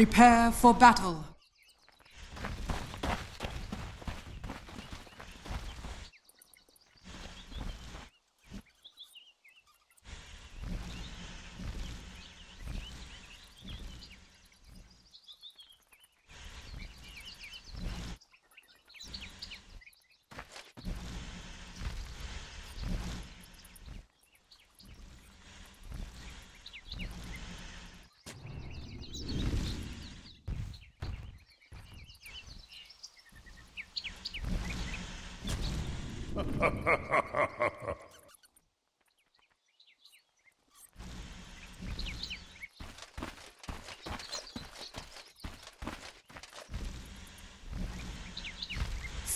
Prepare for battle.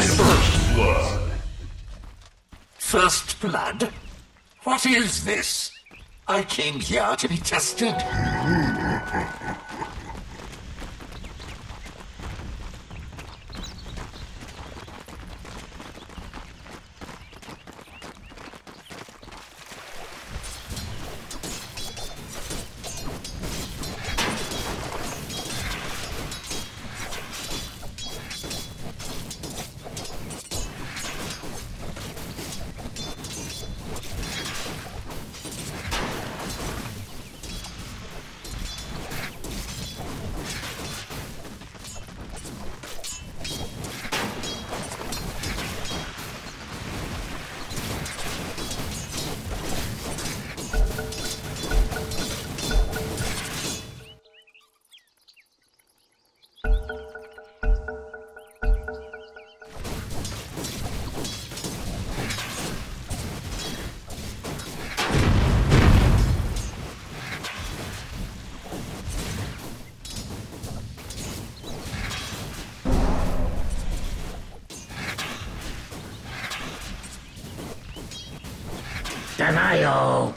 First blood. First blood? What is this? I came here to be tested. Denial.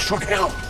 That should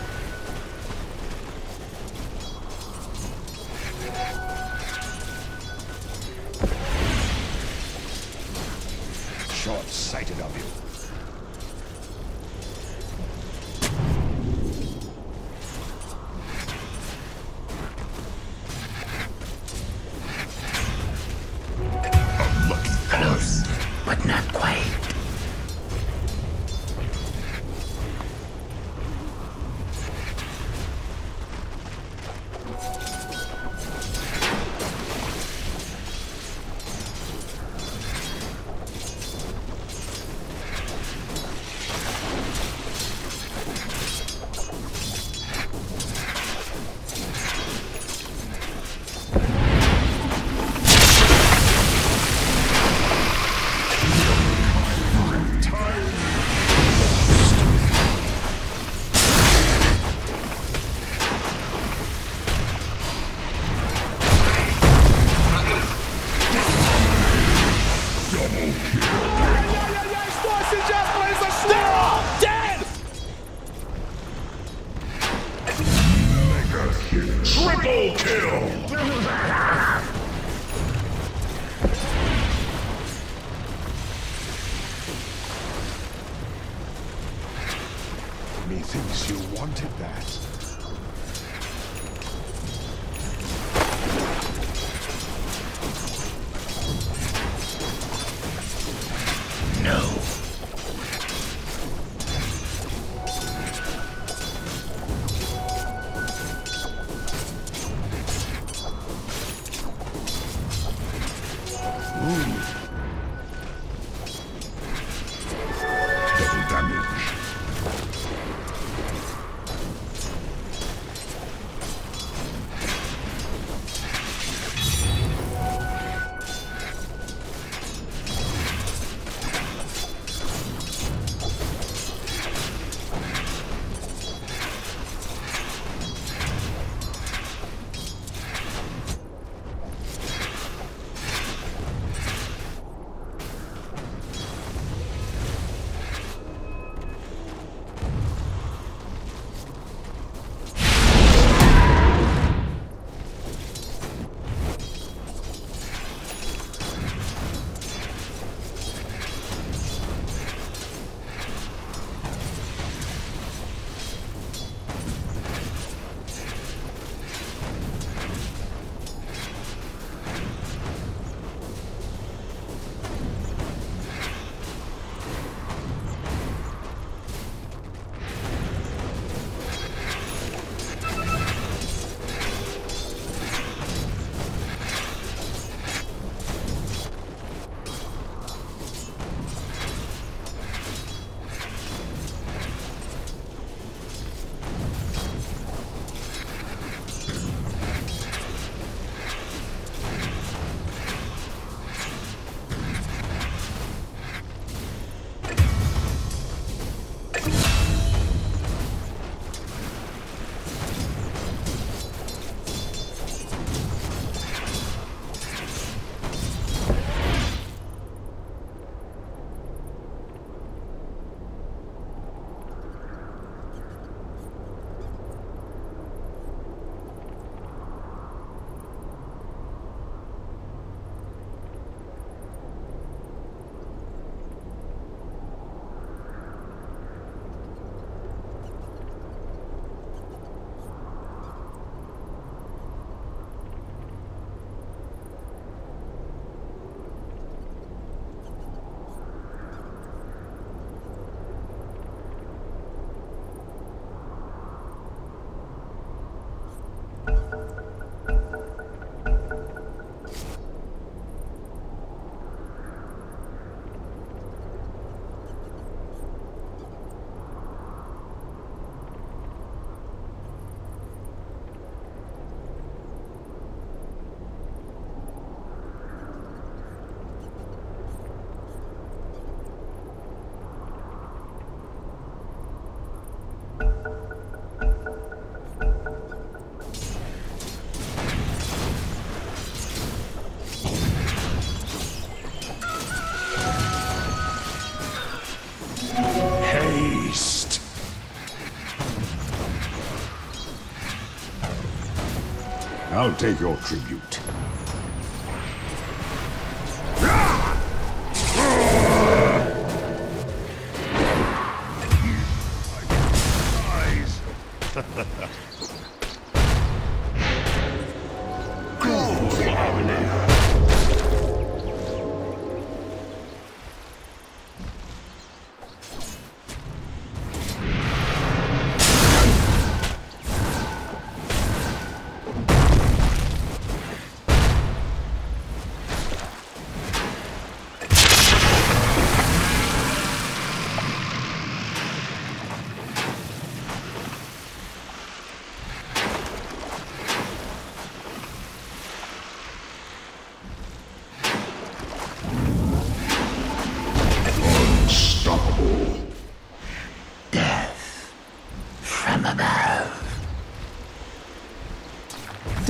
take your tribute.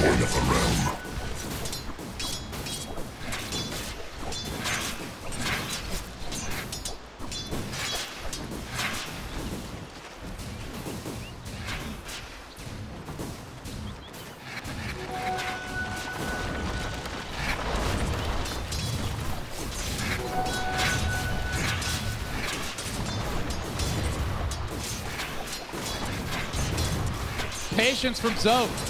Coin of the realm. Patience from Zoe.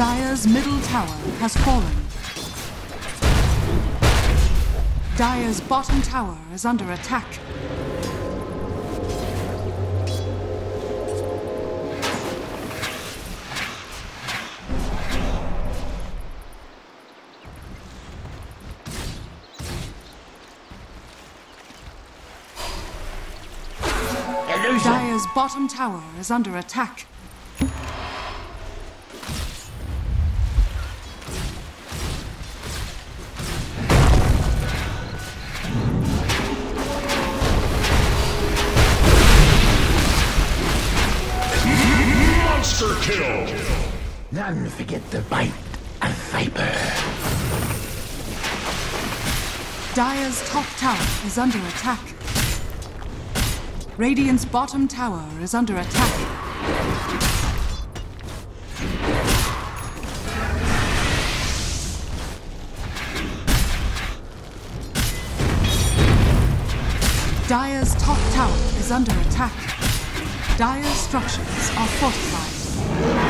Dire's middle tower has fallen. Dire's bottom tower is under attack. Dire's bottom tower is under attack. None forget the bite of Viper. Dire's top tower is under attack. Radiant's bottom tower is under attack. Dire's top tower is under attack. Dire's structures are fortified.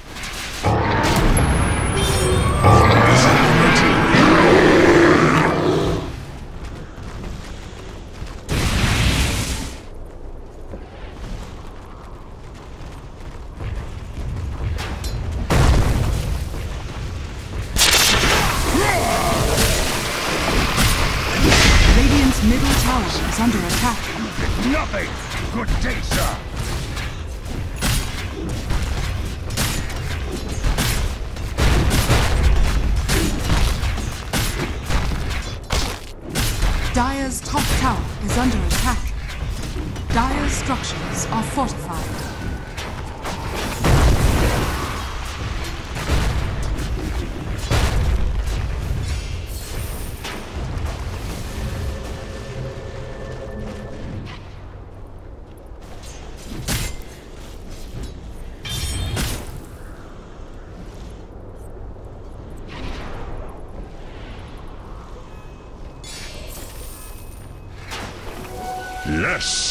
Yes!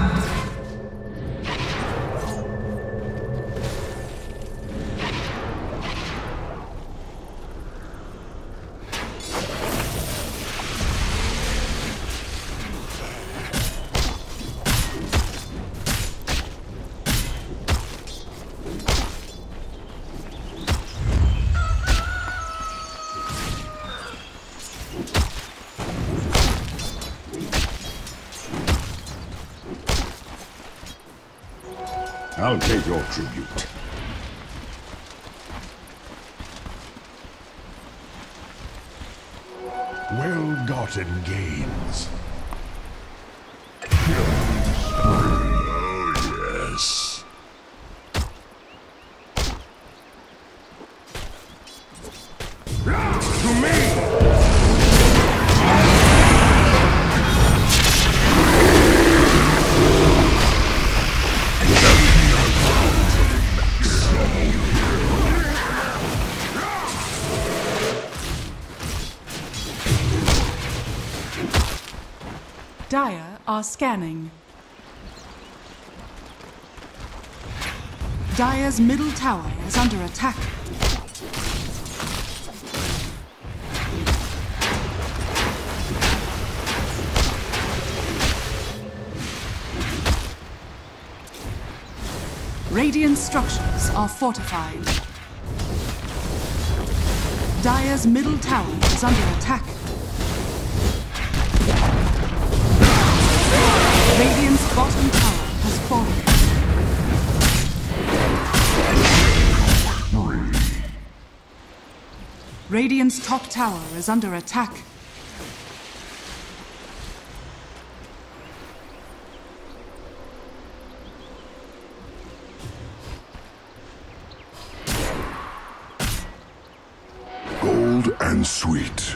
I'll pay your tribute. Well-gotten gains. Are scanning. Dire's middle tower is under attack. Radiant structures are fortified. Dire's middle tower is under attack. Radiant's bottom tower has fallen. Radiant's top tower is under attack. Gold and sweet.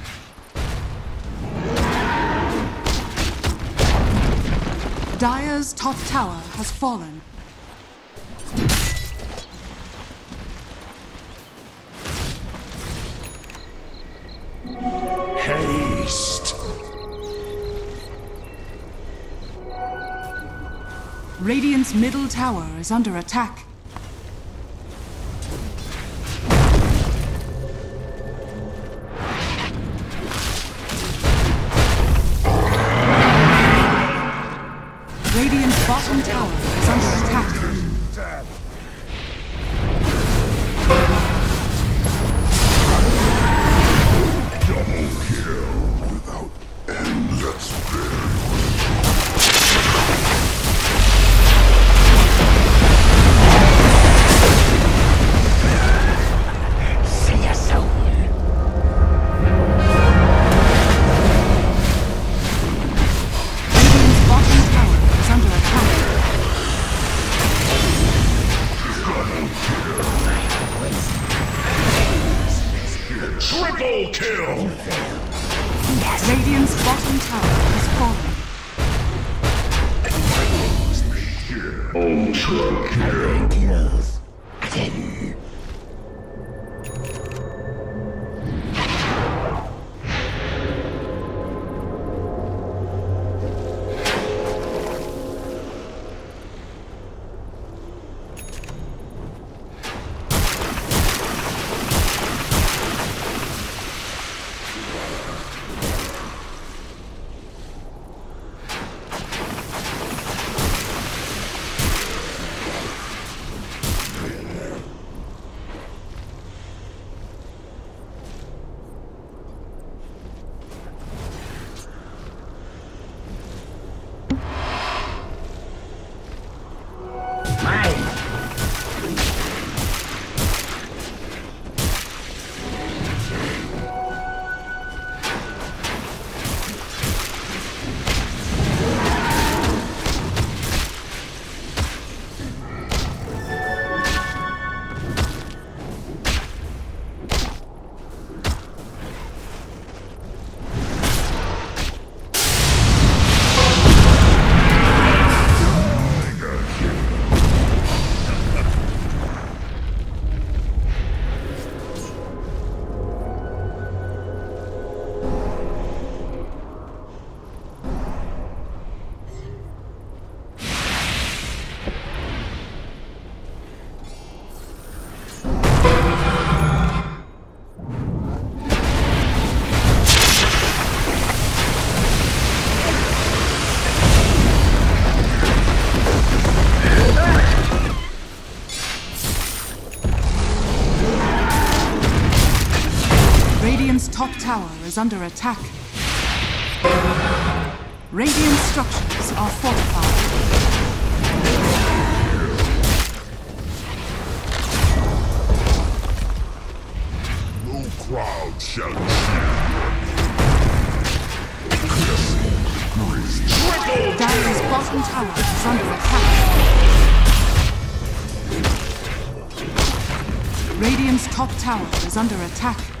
Dire's top tower has fallen. Haste! Radiant's middle tower is under attack. tower is under attack. Radiant structures are fortified. No crowd shall cheer. Dire's bottom tower is under attack. Radiant's top tower is under attack.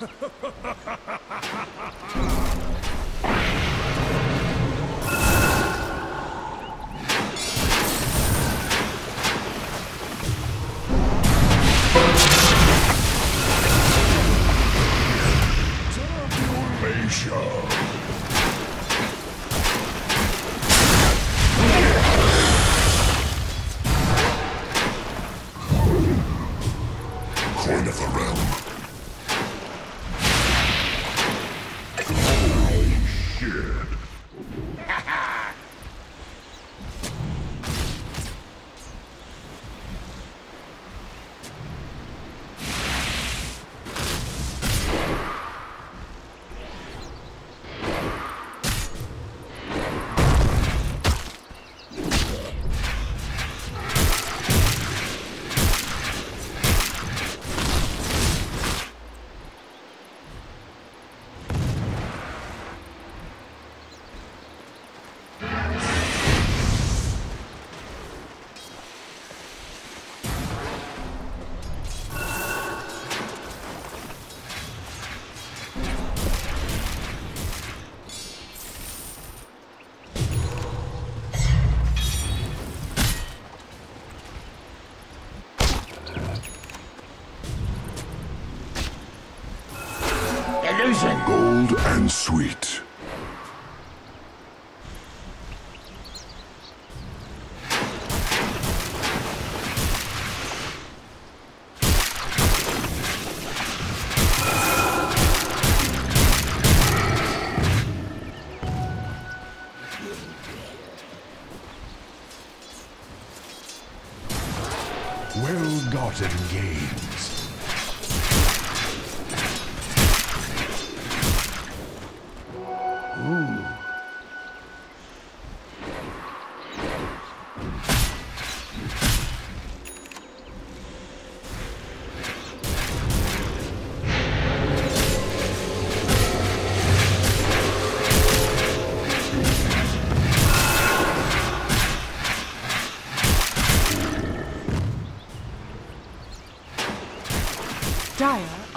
Yes. Tabulation. Coin of the realm. Holy shit. Gold and sweet.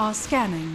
Are scanning.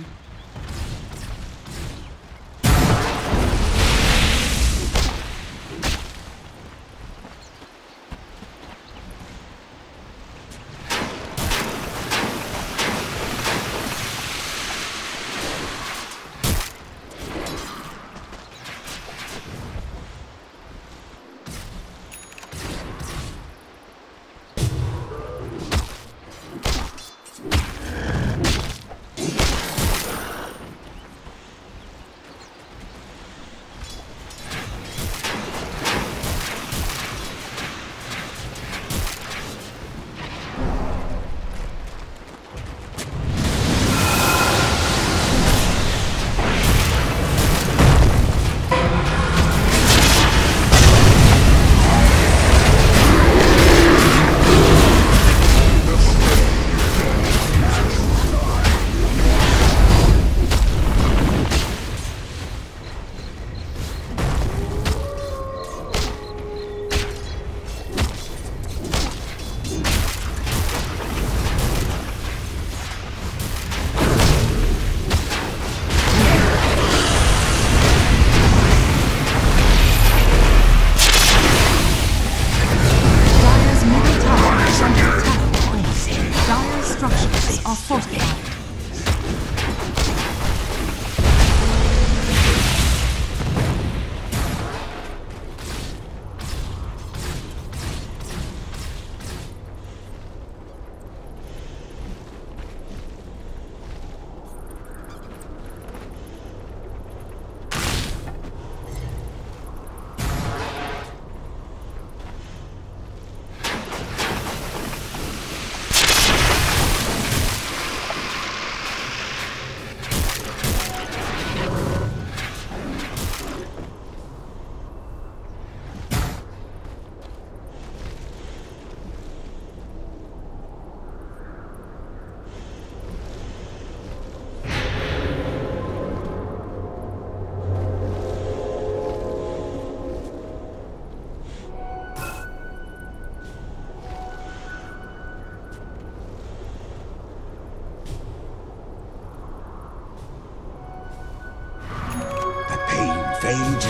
Pain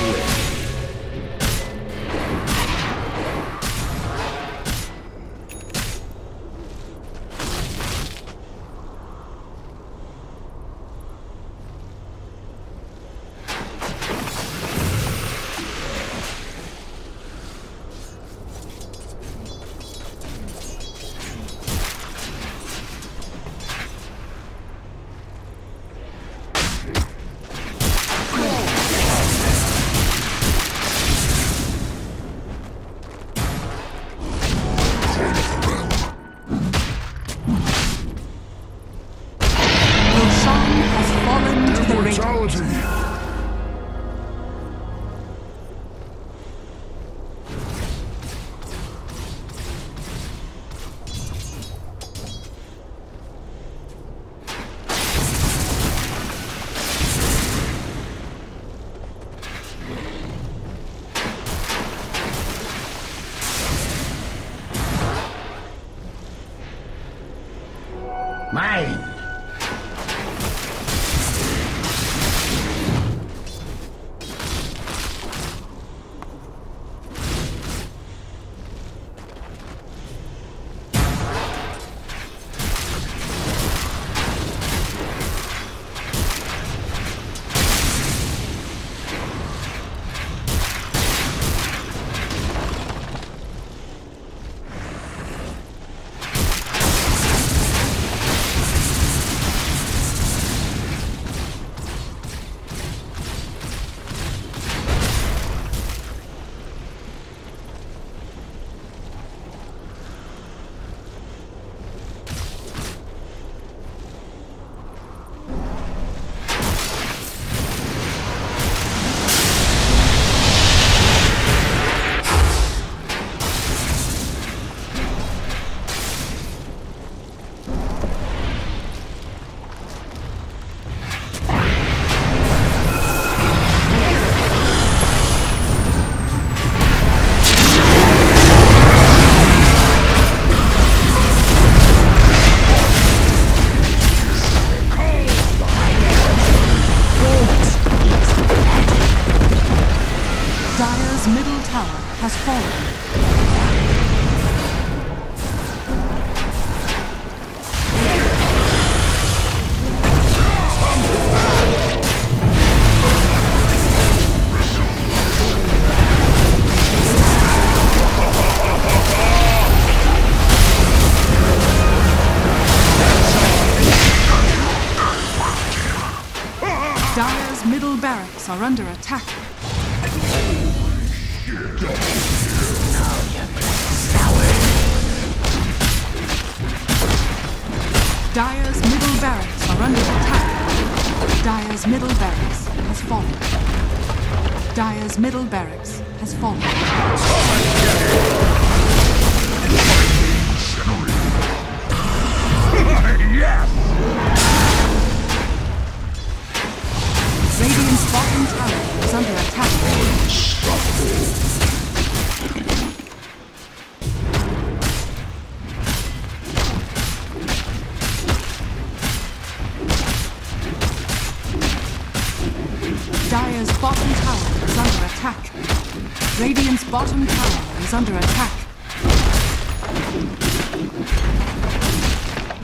is under attack.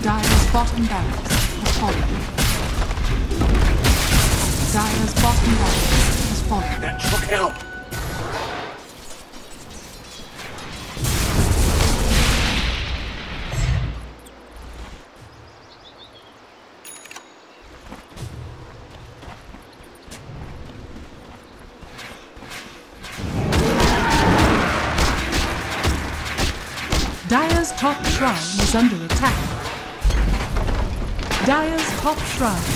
Dire's bottom barracks Dire's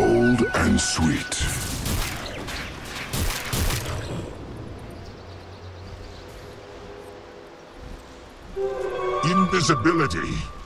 Gold and sweet. Invisibility.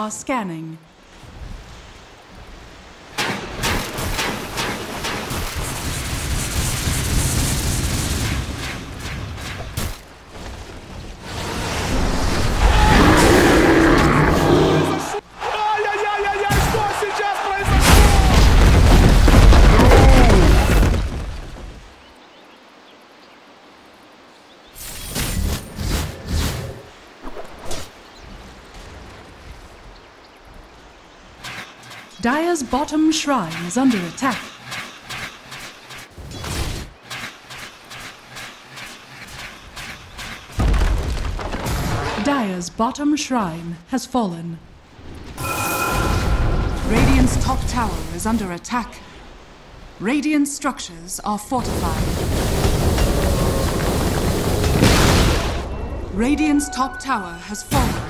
Are scanning. Bottom shrine is under attack. Dire's bottom shrine has fallen. Radiant's top tower is under attack. Radiant structures are fortified. Radiant's top tower has fallen.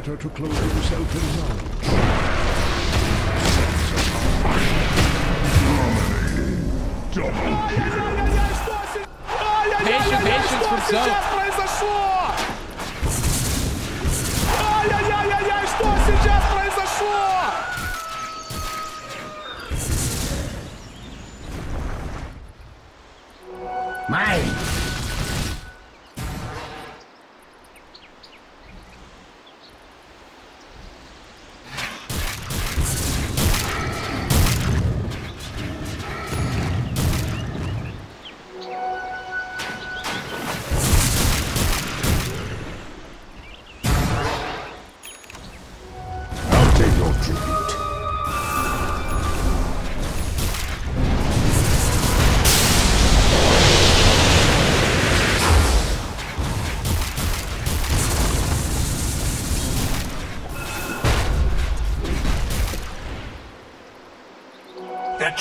better to clothe himself in knowledge. Patience, patience from Zoe. Ай-яй-яй-яй-яй, что сейчас произошло? Mine!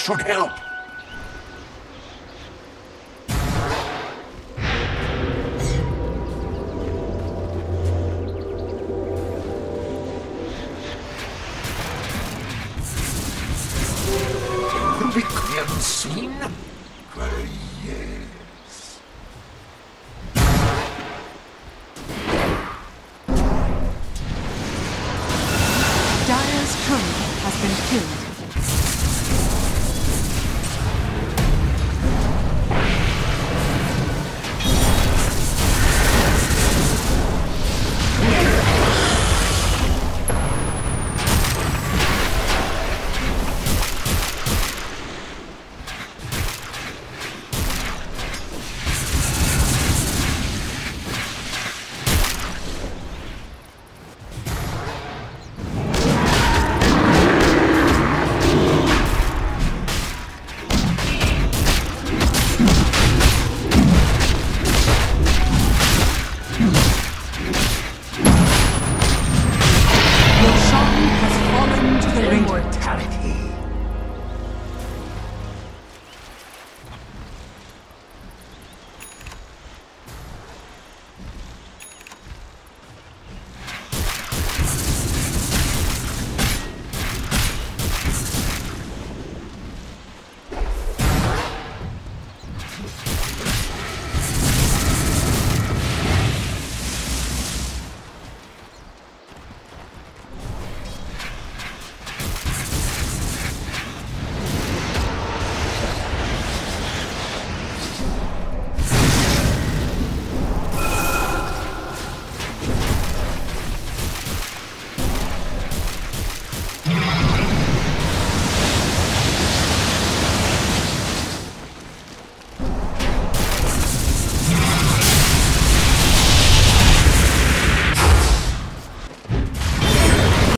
Shook help!